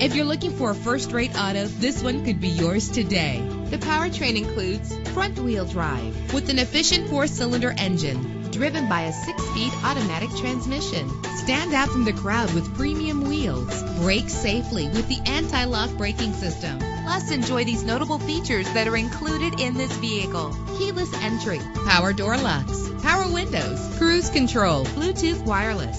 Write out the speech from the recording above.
If you're looking for a first-rate auto, this one could be yours today. The powertrain includes front-wheel drive With an efficient four-cylinder engine, driven by a six-speed automatic transmission. stand out from the crowd with premium wheels. Brake safely with the anti-lock braking system. Plus, enjoy these notable features that are included in this vehicle. Keyless entry, Power door locks, power windows, cruise control, Bluetooth wireless,